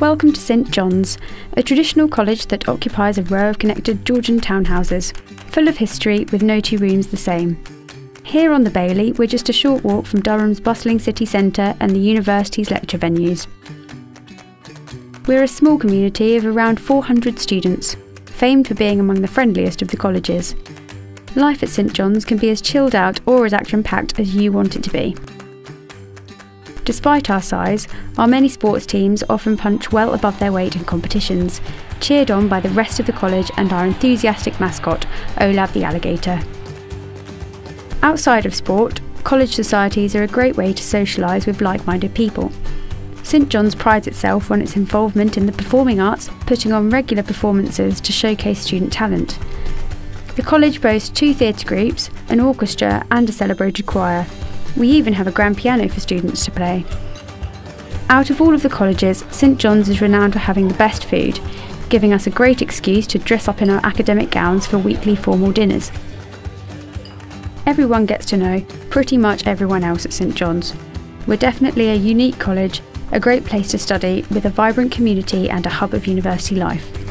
Welcome to St John's, a traditional college that occupies a row of connected Georgian townhouses, full of history with no two rooms the same. Here on the Bailey, we're just a short walk from Durham's bustling city centre and the university's lecture venues. We're a small community of around 400 students, famed for being among the friendliest of the colleges. Life at St John's can be as chilled out or as action packed as you want it to be. Despite our size, our many sports teams often punch well above their weight in competitions, cheered on by the rest of the college and our enthusiastic mascot, Olaf the alligator. Outside of sport, college societies are a great way to socialise with like minded people. St John's prides itself on its involvement in the performing arts, putting on regular performances to showcase student talent. The college boasts two theatre groups, an orchestra, and a celebrated choir, we even have a grand piano for students to play. Out of all of the colleges, St John's is renowned for having the best food, giving us a great excuse to dress up in our academic gowns for weekly formal dinners. Everyone gets to know pretty much everyone else at St John's. We're definitely a unique college, a great place to study with a vibrant community and a hub of university life.